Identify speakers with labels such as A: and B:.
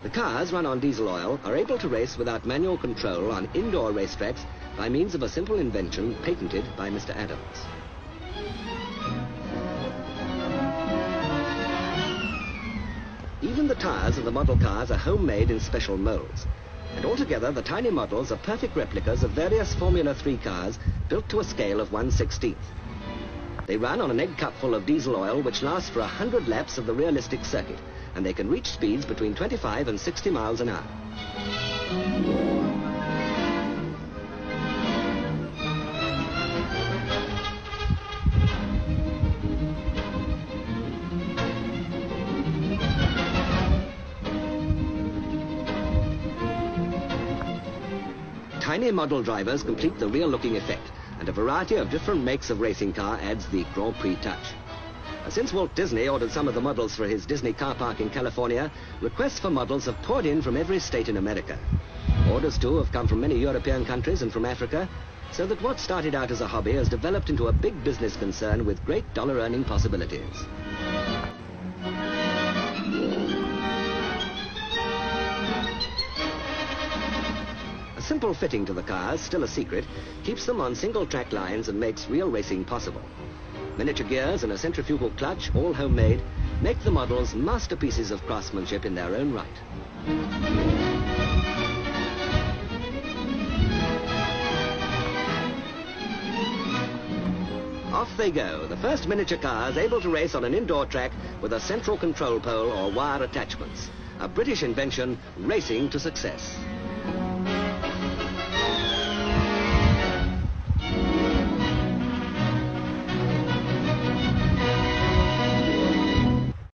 A: The cars run on diesel oil are able to race without manual control on indoor racetracks by means of a simple invention patented by Mr. Adams. Even the tires of the model cars are homemade in special molds. And altogether, the tiny models are perfect replicas of various Formula 3 cars built to a scale of 1 16th. They run on an egg cup full of diesel oil which lasts for 100 laps of the realistic circuit, and they can reach speeds between 25 and 60 miles an hour. Tiny model drivers complete the real-looking effect, and a variety of different makes of racing car adds the Grand Prix touch. Since Walt Disney ordered some of the models for his Disney car park in California, requests for models have poured in from every state in America. Orders, too, have come from many European countries and from Africa, so that what started out as a hobby has developed into a big business concern with great dollar-earning possibilities. Simple fitting to the cars, still a secret, keeps them on single track lines and makes real racing possible. Miniature gears and a centrifugal clutch, all homemade, make the models masterpieces of craftsmanship in their own right. Off they go, the first miniature cars able to race on an indoor track with a central control pole or wire attachments. A British invention racing to success.